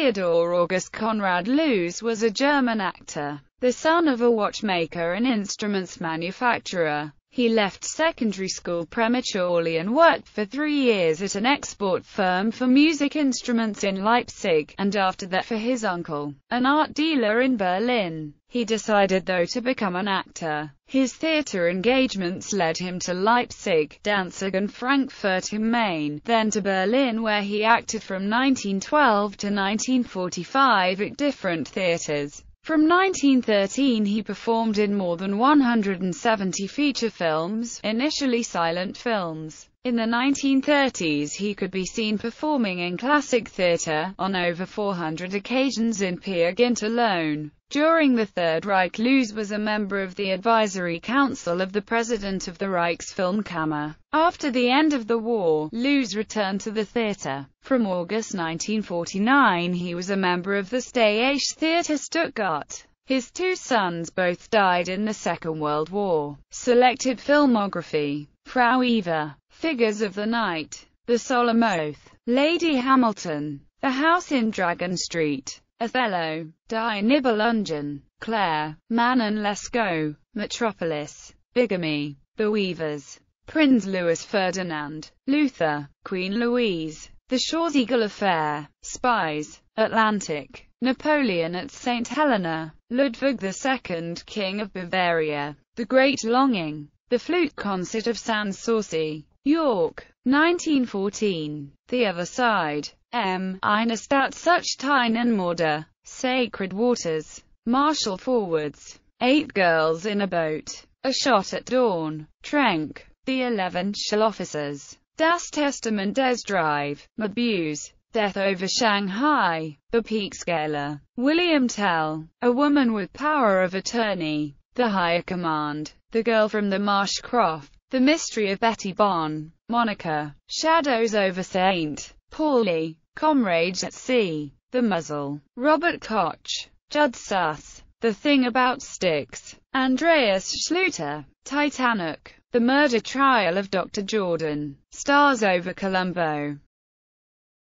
Theodor August Konrad Loos was a German actor, the son of a watchmaker and instruments manufacturer. He left secondary school prematurely and worked for three years at an export firm for music instruments in Leipzig, and after that for his uncle, an art dealer in Berlin. He decided though to become an actor. His theater engagements led him to Leipzig, Danzig and Frankfurt im Main, then to Berlin where he acted from 1912 to 1945 at different theaters. From 1913 he performed in more than 170 feature films, initially silent films. In the 1930s he could be seen performing in classic theatre, on over 400 occasions in Peer Gynt alone. During the Third Reich Loos was a member of the Advisory Council of the President of the Reichsfilmkammer. After the end of the war, Loos returned to the theatre. From August 1949 he was a member of the Staatstheater Theater Stuttgart. His two sons both died in the Second World War. Selected filmography Frau Eva, Figures of the Night, The Solemn Oath, Lady Hamilton, The House in Dragon Street, Othello, Die Nibelungen, Claire, Manon Lescaut, Metropolis, Bigamy, The Weavers, Prince Louis Ferdinand, Luther, Queen Louise, The Schorrsiegel Affair, Spies, Atlantic, Napoleon at St. Helena, Ludwig II, King of Bavaria, The Great Longing, The Flute Concert of Sans Souci, York, 1914, The Other Side, M. Eine Stadt sucht einen Mörder, Sacred Waters, Marshall Forwards, Eight Girls in a Boat, A Shot at Dawn, Trenck, The Eleven Schill Officers, Das Testament des Dr., Mabuse, Death over Shanghai, The Peak Scaler, William Tell, A Woman with Power of Attorney, The Higher Command, The Girl from the Marsh Croft, The Mystery of Betty Bonn, Monica, Shadows over St. Pauli, Comrades at Sea, The Muzzle, Robert Koch, Jud Süß, The Thing About Styx, Andreas Schlüter, Titanic, The Murder Trial of Dr. Jordan, Stars over Colombo,